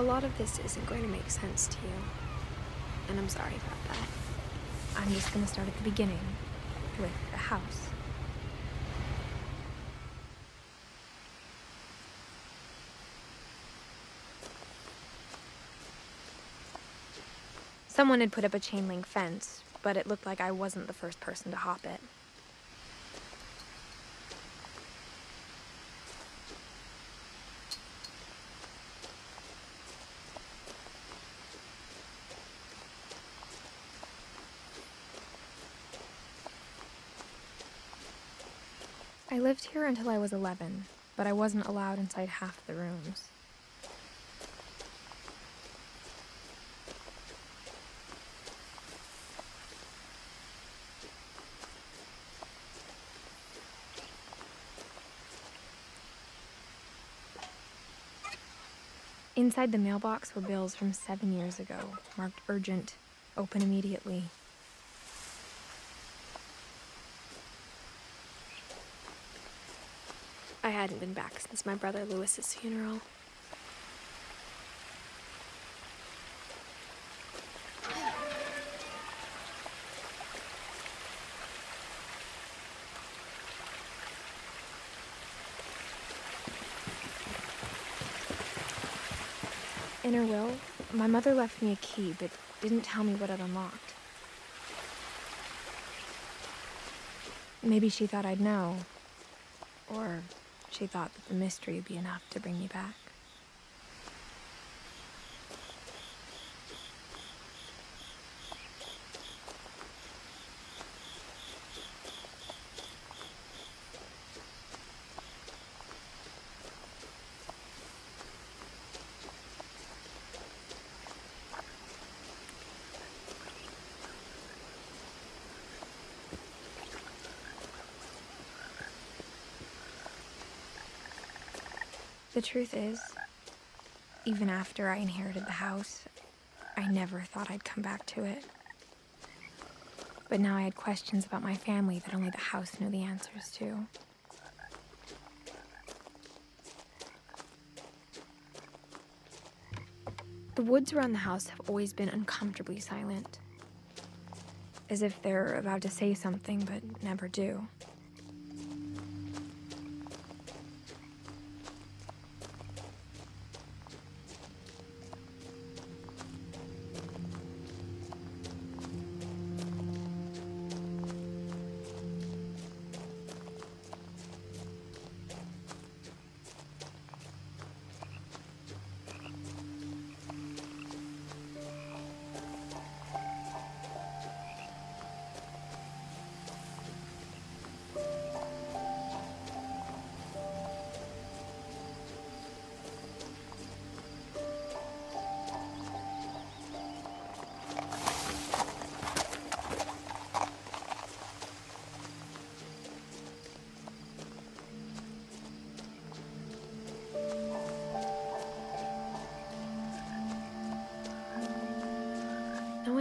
A lot of this isn't going to make sense to you, and I'm sorry about that. I'm just gonna start at the beginning with the house. Someone had put up a chain link fence, but it looked like I wasn't the first person to hop it. Lived here until I was 11, but I wasn't allowed inside half the rooms. Inside the mailbox were bills from seven years ago, marked urgent, open immediately. I hadn't been back since my brother Lewis's funeral. In her will, my mother left me a key, but didn't tell me what it unlocked. Maybe she thought I'd know. Or she thought that the mystery would be enough to bring me back. The truth is, even after I inherited the house, I never thought I'd come back to it. But now I had questions about my family that only the house knew the answers to. The woods around the house have always been uncomfortably silent, as if they're about to say something but never do.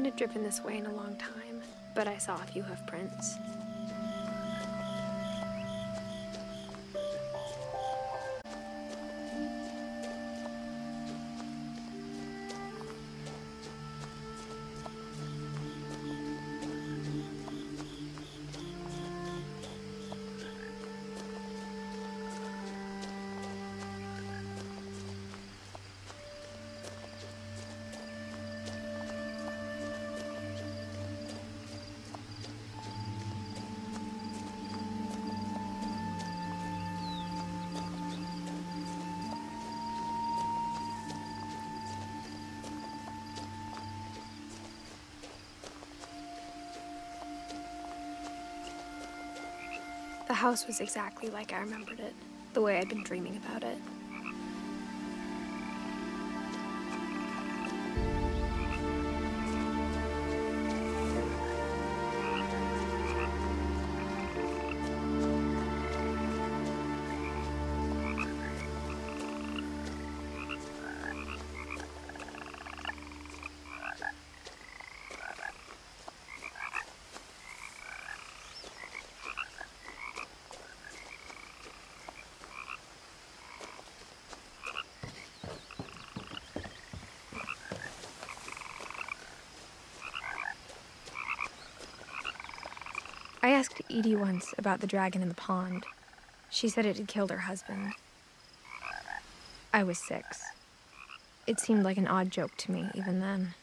Had driven this way in a long time, but I saw a few hoof house was exactly like I remembered it, the way I'd been dreaming about it. Asked Edie once about the dragon in the pond. She said it had killed her husband. I was six. It seemed like an odd joke to me even then.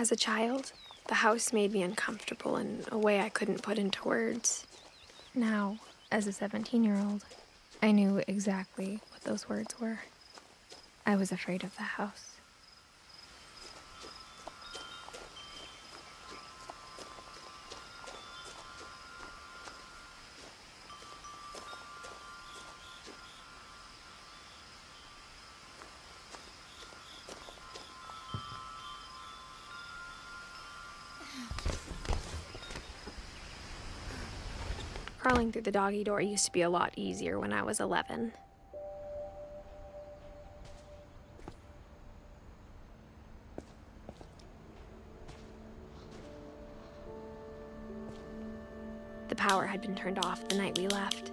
As a child, the house made me uncomfortable in a way I couldn't put into words. Now, as a 17 year old, I knew exactly what those words were. I was afraid of the house. Through the doggy door used to be a lot easier when I was 11. The power had been turned off the night we left.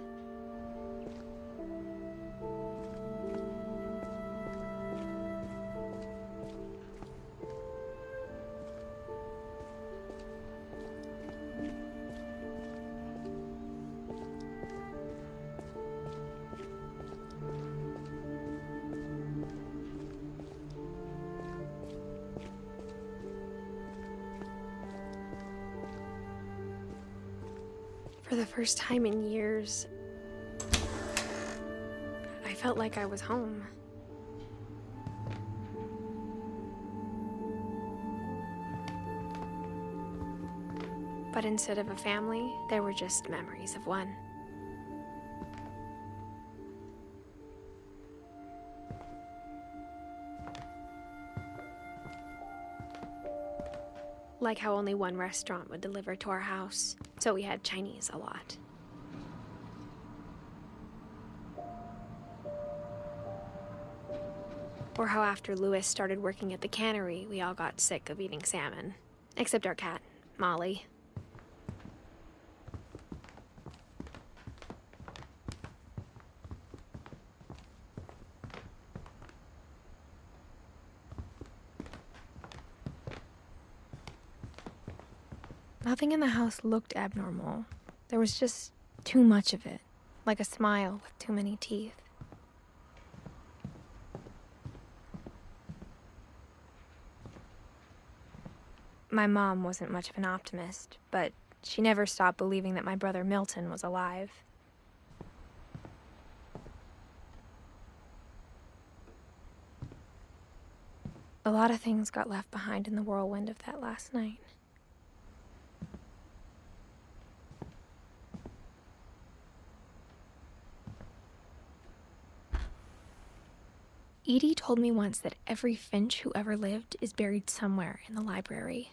First time in years, I felt like I was home. But instead of a family, there were just memories of one. Like how only one restaurant would deliver to our house, so we had Chinese a lot. Or how after Lewis started working at the cannery, we all got sick of eating salmon. Except our cat, Molly. Nothing in the house looked abnormal. There was just too much of it, like a smile with too many teeth. My mom wasn't much of an optimist, but she never stopped believing that my brother Milton was alive. A lot of things got left behind in the whirlwind of that last night. Edie told me once that every Finch who ever lived is buried somewhere in the library.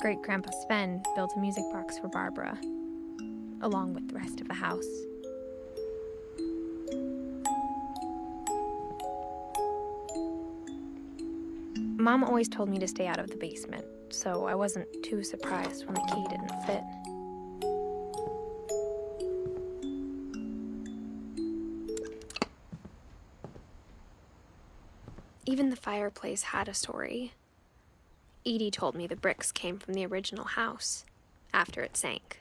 Great Grandpa Sven built a music box for Barbara, along with the rest of the house. Mom always told me to stay out of the basement, so I wasn't too surprised when the key didn't fit. Even the fireplace had a story. Edie told me the bricks came from the original house after it sank.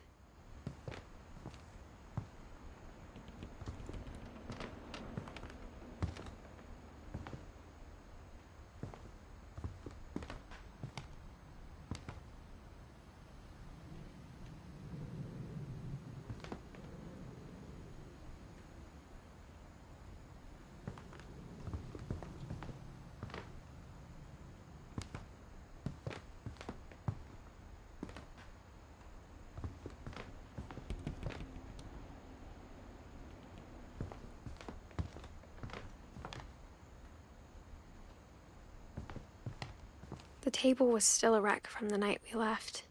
Table was still a wreck from the night we left.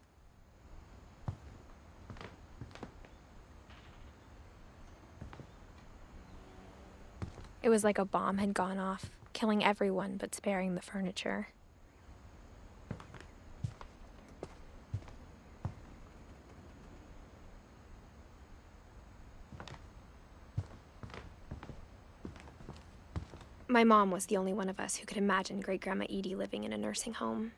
It was like a bomb had gone off, killing everyone but sparing the furniture. My mom was the only one of us who could imagine Great Grandma Edie living in a nursing home.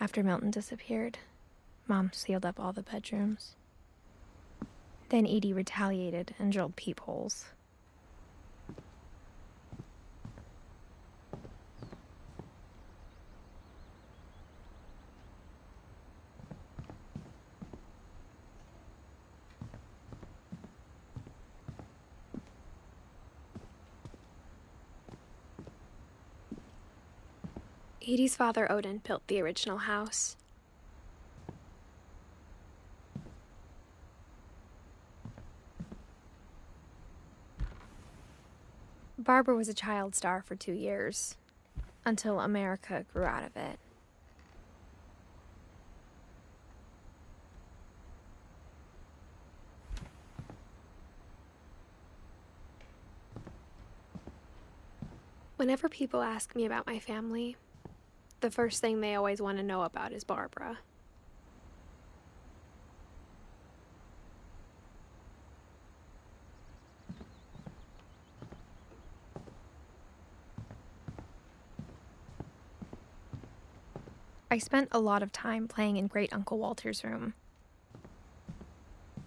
After Milton disappeared, Mom sealed up all the bedrooms. Then Edie retaliated and drilled peepholes. Edie's father, Odin, built the original house. Barbara was a child star for two years, until America grew out of it. Whenever people ask me about my family, the first thing they always want to know about is Barbara. I spent a lot of time playing in Great Uncle Walter's room.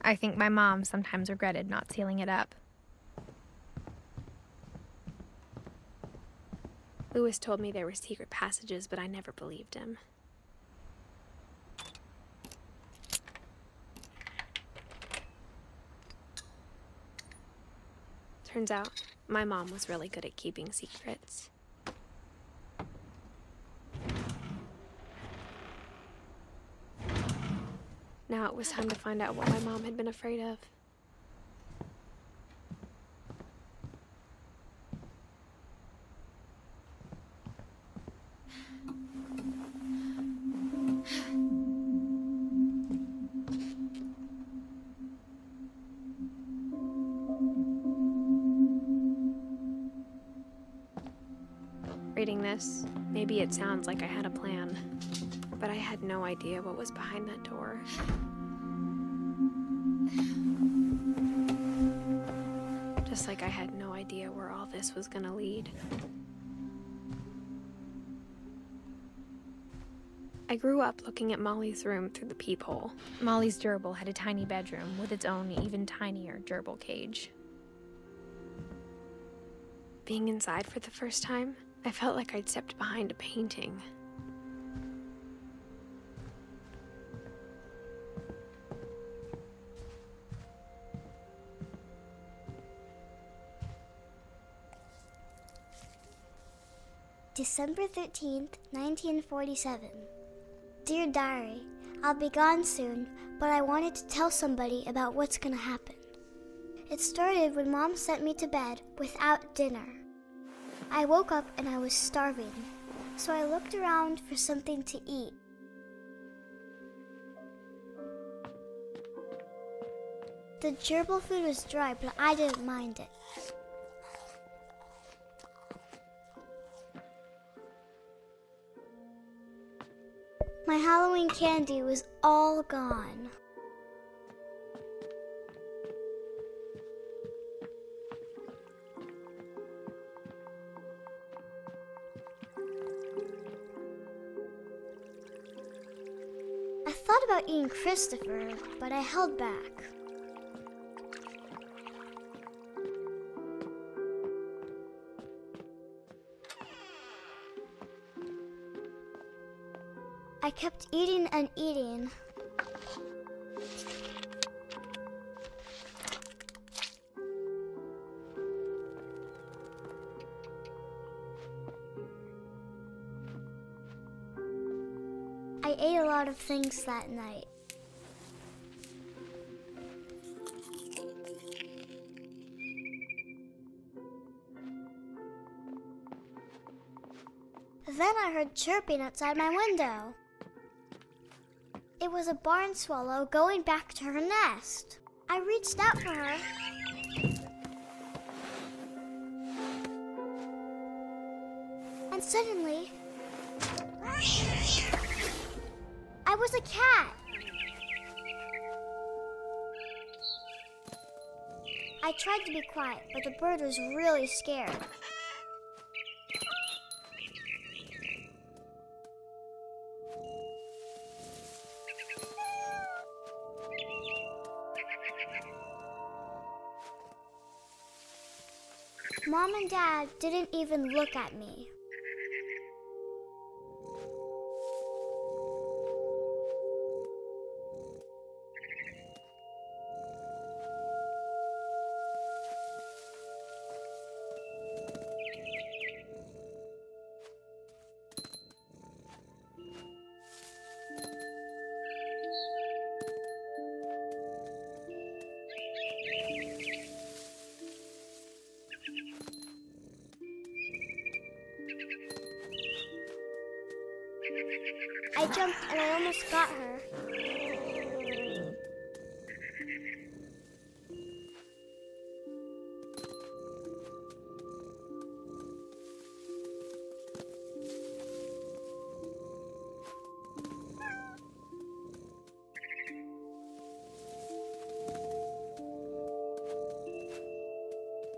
I think my mom sometimes regretted not sealing it up. Lewis told me there were secret passages, but I never believed him. Turns out, my mom was really good at keeping secrets. Now it was time to find out what my mom had been afraid of. Reading this, maybe it sounds like I had a plan, but I had no idea what was behind that door. Just like I had no idea where all this was gonna lead. I grew up looking at Molly's room through the peephole. Molly's gerbil had a tiny bedroom with its own even tinier gerbil cage. Being inside for the first time, I felt like I'd stepped behind a painting. December 13th, 1947. Dear Diary, I'll be gone soon, but I wanted to tell somebody about what's gonna happen. It started when Mom sent me to bed without dinner. I woke up and I was starving, so I looked around for something to eat. The gerbil food was dry, but I didn't mind it. My Halloween candy was all gone. Thought about eating Christopher, but I held back. I kept eating and eating. I ate a lot of things that night. Then I heard chirping outside my window. It was a barn swallow going back to her nest. I reached out for her. And suddenly, I was a cat. I tried to be quiet, but the bird was really scared. Mom and Dad didn't even look at me.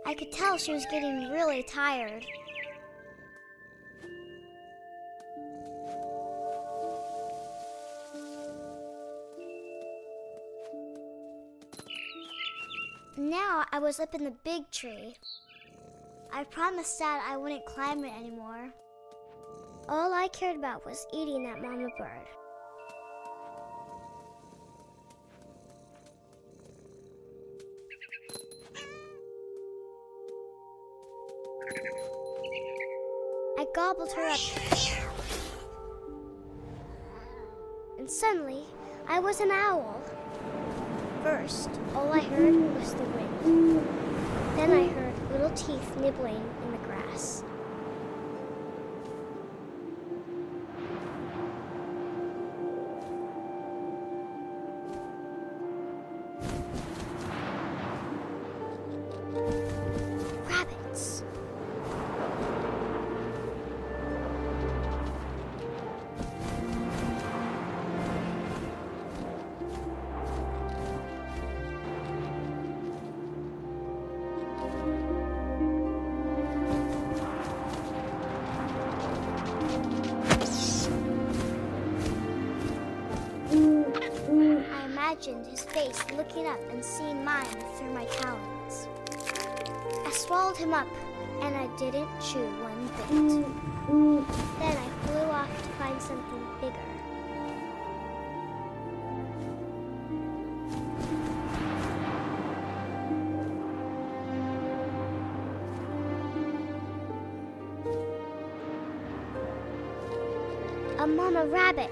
I could tell she was getting really tired. Now I was up in the big tree. I promised Dad I wouldn't climb it anymore. All I cared about was eating that mama bird. Her up. And suddenly, I was an owl. First, all I heard was the wind. Then I heard little teeth nibbling in the grass. A mama rabbit.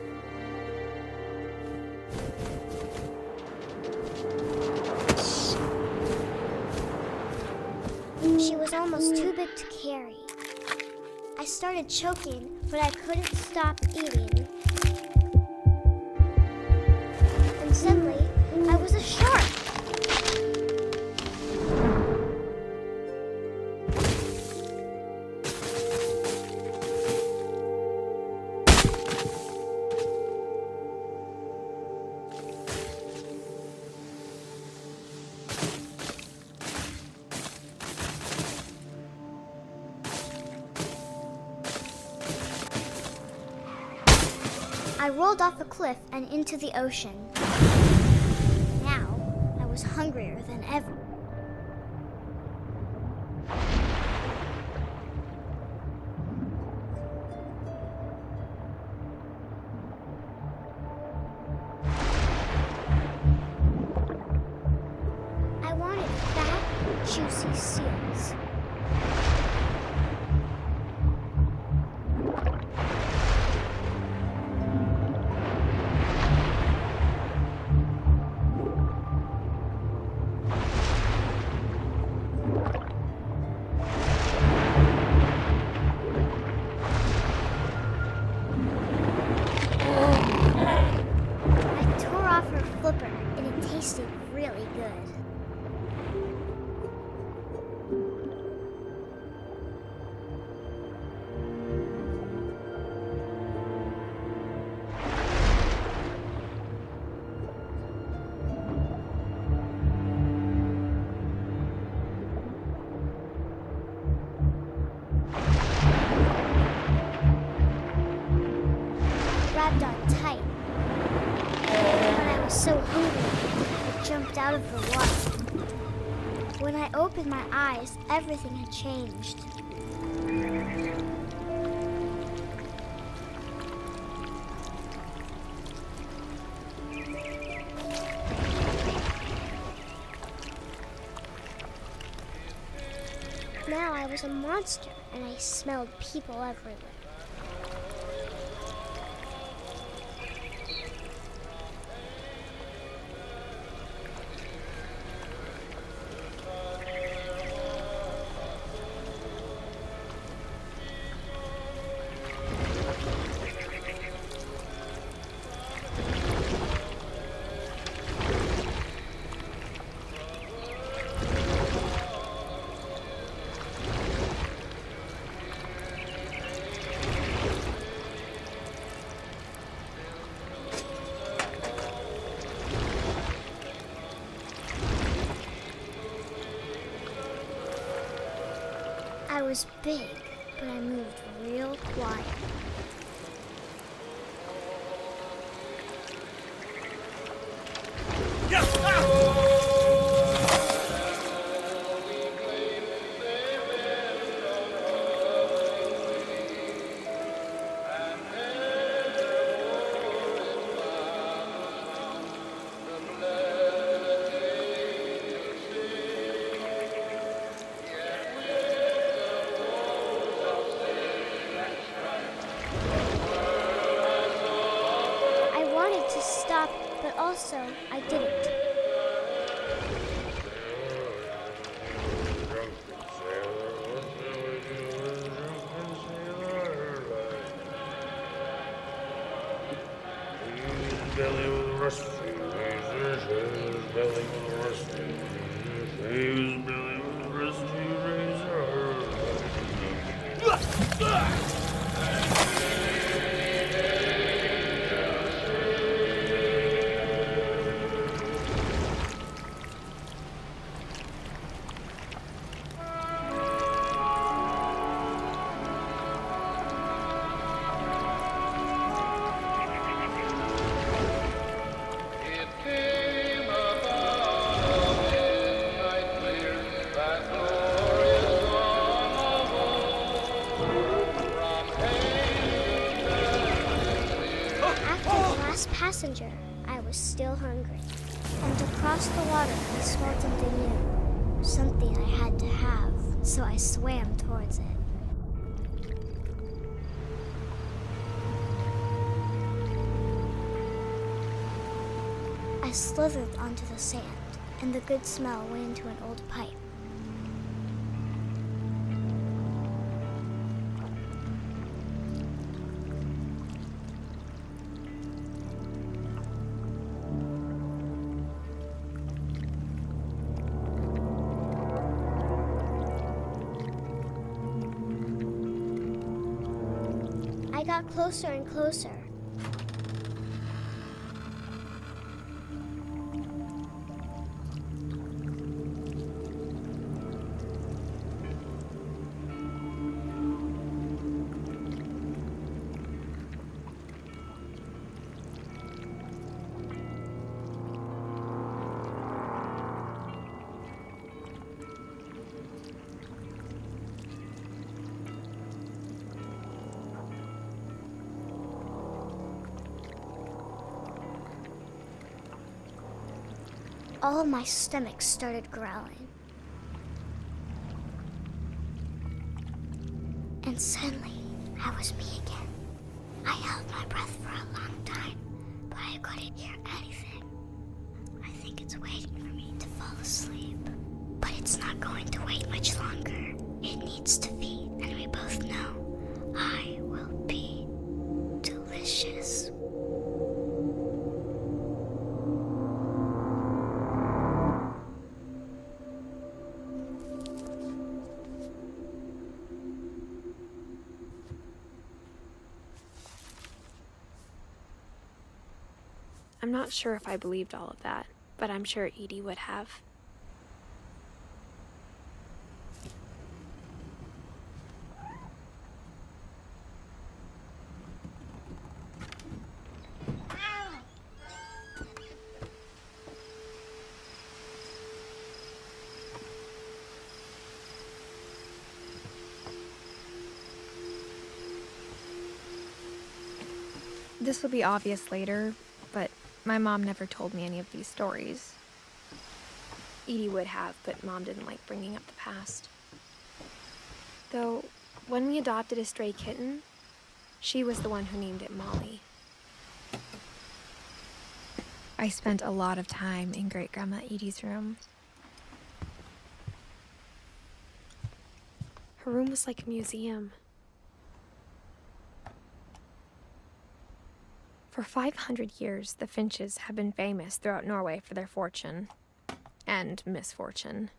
She was almost too big to carry. I started choking, but I couldn't stop eating. Rolled off a cliff and into the ocean. Now, I was hungrier than ever. Opened my eyes, everything had changed. Now I was a monster and I smelled people everywhere. Was big, but I moved real quiet. But also I didn't. Last passenger, I was still hungry. And across the water, I smelled something new. Something I had to have, so I swam towards it. I slithered onto the sand, and the good smell went into an old pipe. Closer and closer. All my stomach started growling. Not sure if I believed all of that, but I'm sure Edie would have. This will be obvious later, my mom never told me any of these stories. Edie would have, but mom didn't like bringing up the past. Though, when we adopted a stray kitten, she was the one who named it Molly. I spent a lot of time in Great Grandma Edie's room. Her room was like a museum. For 500 years, the Finches have been famous throughout Norway for their fortune and misfortune.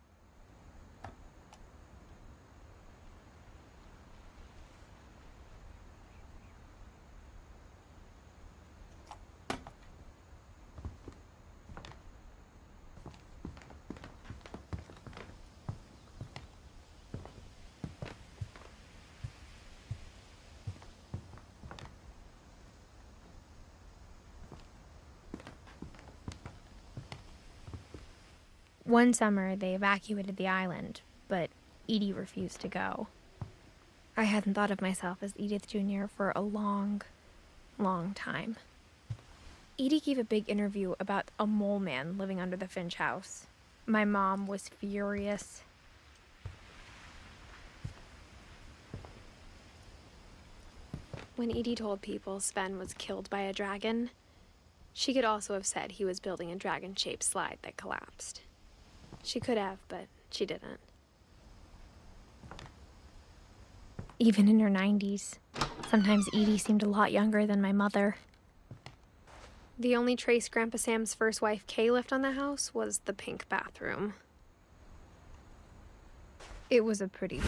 One summer, they evacuated the island, but Edie refused to go. I hadn't thought of myself as Edith Jr. for a long, long time. Edie gave a big interview about a mole man living under the Finch house. My mom was furious. When Edie told people Sven was killed by a dragon, she could also have said he was building a dragon shaped slide that collapsed. She could have, but she didn't. Even in her 90s, sometimes Edie seemed a lot younger than my mother. The only trace Grandpa Sam's first wife, Kay, left on the house was the pink bathroom. It was a pretty.